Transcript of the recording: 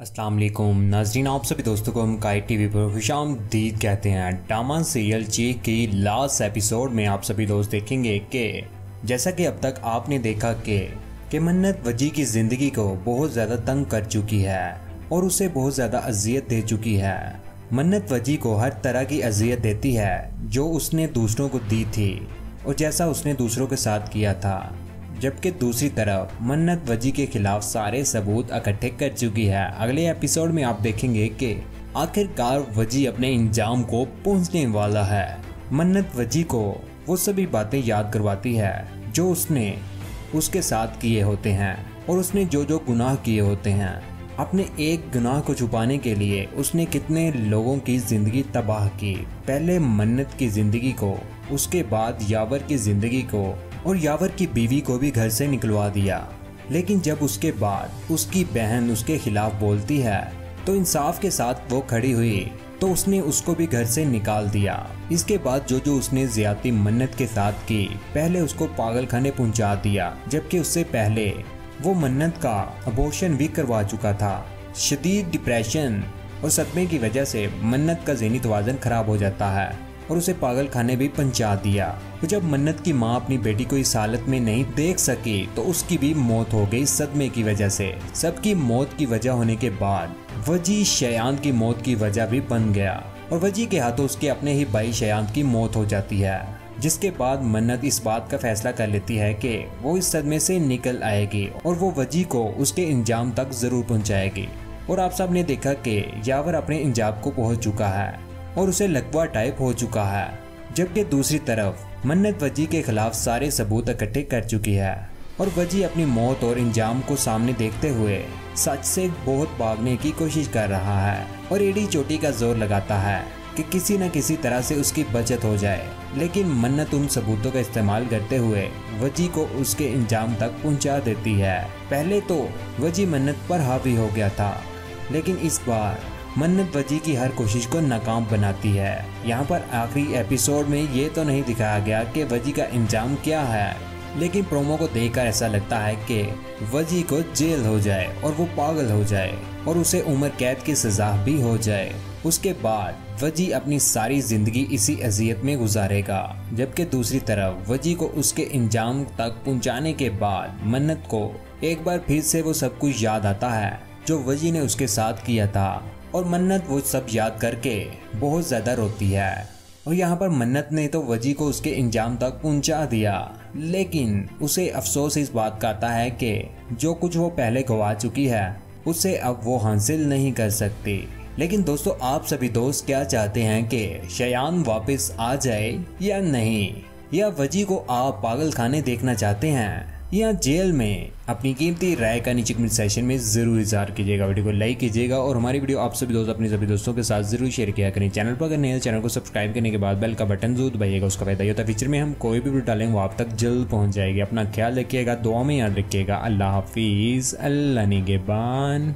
अस्सलाम वालेकुम। नाजरीन, आप सभी दोस्तों को हम काई टीवी पर खुशाम दीद कहते हैं। डामा सीरियल ची की लास्ट एपिसोड में आप सभी दोस्त देखेंगे कि, जैसा कि अब तक आपने देखा कि कि मन्नत वजी की ज़िंदगी को बहुत ज़्यादा तंग कर चुकी है और उसे बहुत ज़्यादा अजियत दे चुकी है। मन्नत वजी को हर तरह की अजियत देती है, जो उसने दूसरों को दी थी और जैसा उसने दूसरों के साथ किया था। जबकि दूसरी तरफ़ मन्नत वजी के खिलाफ सारे सबूत इकट्ठे कर चुकी है। अगले एपिसोड में आप देखेंगे कि आखिरकार वजी अपने इंजाम को पहुँचने वाला है। मन्नत वजी को वो सभी बातें याद करवाती है, जो उसने उसके साथ किए होते हैं और उसने जो जो गुनाह किए होते हैं। अपने एक गुनाह को छुपाने के लिए उसने कितने लोगों की ज़िंदगी तबाह की। पहले मन्नत की ज़िंदगी को, उसके बाद यावर की ज़िंदगी को और यावर की बीवी को भी घर से निकलवा दिया। लेकिन जब उसके बाद उसकी बहन उसके खिलाफ बोलती है तो इंसाफ के साथ वो खड़ी हुई तो उसने उसको भी घर से निकाल दिया। इसके बाद जो जो उसने ज़्यादा मन्नत के साथ की, पहले उसको पागल खाने पहुँचा दिया, जबकि उससे पहले वो मन्नत का अबोशन भी करवा चुका था। शदीद डिप्रेशन और सदमे की वजह से मन्नत का जहनी तोज़न खराब हो जाता है। और उसे पागल खाने भी पहुँचा दिया। तो जब मन्नत की माँ अपनी बेटी को इस हालत में नहीं देख सकी तो उसकी भी मौत हो गई सदमे की वजह से। सबकी मौत की वजह होने के बाद, वजी शयान की मौत की वजह भी बन गया। और वजी के हाथों उसके अपने ही भाई शयान की मौत हो जाती है, जिसके बाद मन्नत इस बात का फैसला कर लेती है कि वो इस सदमे से निकल आएगी और वो वजी को उसके इंजाम तक ज़रूर पहुंचाएगी। और आप सबने देखा कि यावर अपने इंजाम को पहुँच चुका है। और उसे लकवा टाइप हो चुका है, जबकि दूसरी तरफ़ मन्नत वजी के खिलाफ सारे सबूत इकट्ठे कर चुकी है। और वजी अपनी मौत और इंजाम को सामने देखते हुए सच से बहुत भागने की कोशिश कर रहा है और एडी चोटी का ज़ोर लगाता है कि किसी न किसी तरह से उसकी बचत हो जाए। लेकिन मन्नत उन सबूतों का इस्तेमाल करते हुए वजी को उसके इंजाम तक पहुँचा देती है। पहले तो वजी मन्नत पर हावी हो गया था, लेकिन इस बार मन्नत वजी की हर कोशिश को नाकाम बनाती है। यहाँ पर आखिरी एपिसोड में ये तो नहीं दिखाया गया कि वजी का इंजाम क्या है, लेकिन प्रोमो को देखकर ऐसा लगता है कि वजी को जेल हो जाए और वो पागल हो जाए और उसे उम्र कैद की सजा भी हो जाए। उसके बाद वजी अपनी सारी ज़िंदगी इसी अजियत में गुजारेगा, जबकि दूसरी तरफ़ वजी को उसके इंजाम तक पहुँचाने के बाद मन्नत को एक बार फिर से वो सब कुछ याद आता है, जो वजी ने उसके साथ किया था। और मन्नत वो सब याद करके बहुत ज़्यादा रोती है। और यहाँ पर मन्नत ने तो वजी को उसके इंजाम तक पहुँचा दिया। लेकिन उसे अफसोस इस बात का आता है कि जो कुछ वो पहले गवा चुकी है, उसे अब वो हासिल नहीं कर सकती। लेकिन दोस्तों, आप सभी दोस्त क्या चाहते हैं कि शयान वापस आ जाए या नहीं? या वजी को आप पागल खाने देखना चाहते हैं? या जेल में अपनी कीमती राय का नीचे कमेंट सेशन में ज़रूर इजहार कीजिएगा। वीडियो को लाइक कीजिएगा और हमारी वीडियो आप सभी दोस्त, अपने सभी दोस्तों के साथ ज़रूर शेयर किया करें। चैनल पर अगर नए चैनल को सब्सक्राइब करने के बाद बेल का बटन ज़रूर दबाइएगा, उसका फ़ायदा होता है। फीचर में हम कोई भी वीडियो डालेंगे, वो आप तक जल्द पहुँच जाएगी। अपना ख्याल रखिएगा दुआ में याद रखिएगा। अल्लाह हाफिज़, अल्लाह निगेबान।